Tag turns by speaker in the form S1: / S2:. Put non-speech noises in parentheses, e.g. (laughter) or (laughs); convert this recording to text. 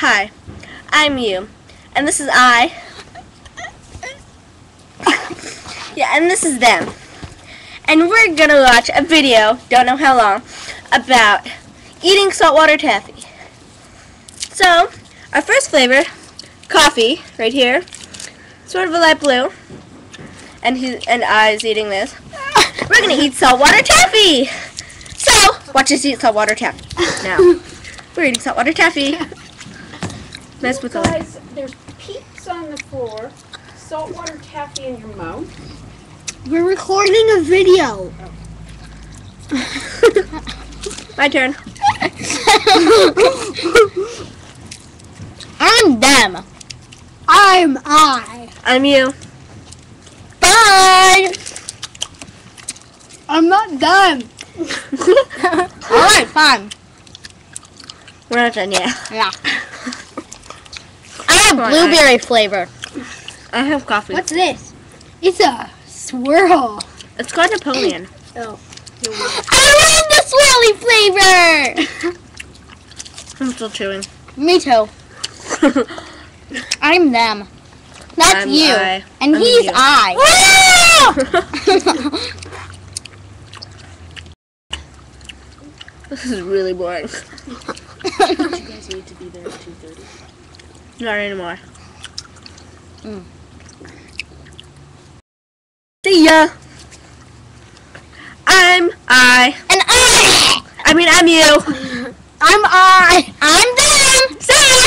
S1: Hi, I'm you, and this is I. yeah, and this is them. And we're gonna watch a video, don't know how long, about eating saltwater taffy. So, our first flavor, coffee, right here, sort of a light blue, and he and I is eating this. We're gonna eat saltwater taffy. So, watch us eat saltwater taffy. Now, we're eating saltwater taffy. Mess with the light.
S2: Guys, there's peeps on the floor, saltwater taffy in your mouth.
S3: We're recording a video. (laughs)
S1: My turn. (laughs)
S3: I'm them. I'm I.
S1: I'm you.
S3: Bye. I'm not done. (laughs) All right, fine.
S1: We're not done yet.
S3: Yeah. Have blueberry flavor.
S1: I have coffee.
S3: What's this? It's a swirl.
S1: It's called Napoleon. (clears throat) oh.
S3: I love the swirly flavor.
S1: I'm still chewing.
S3: Me too. (laughs) I'm them. That's
S1: I'm
S3: you.
S1: I.
S3: And
S1: I'm
S3: he's
S1: you.
S3: I. (laughs) (laughs)
S1: This is really boring. Not anymore.
S3: Mm.
S1: See ya. I'm I.
S3: and I.
S1: I mean, I'm you. (laughs)
S3: I'm I. I'm them.